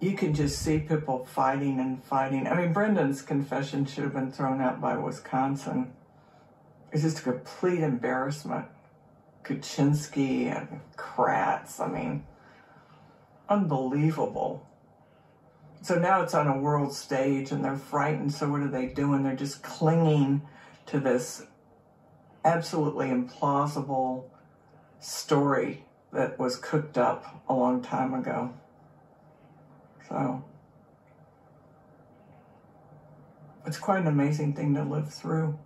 you can just see people fighting and fighting. I mean, Brendan's confession should have been thrown out by Wisconsin. It's just a complete embarrassment. Kachinsky and Kratz, I mean, unbelievable. So now it's on a world stage and they're frightened. So what are they doing? They're just clinging to this absolutely implausible story that was cooked up a long time ago. So it's quite an amazing thing to live through.